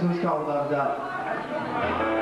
Jesús Calvada.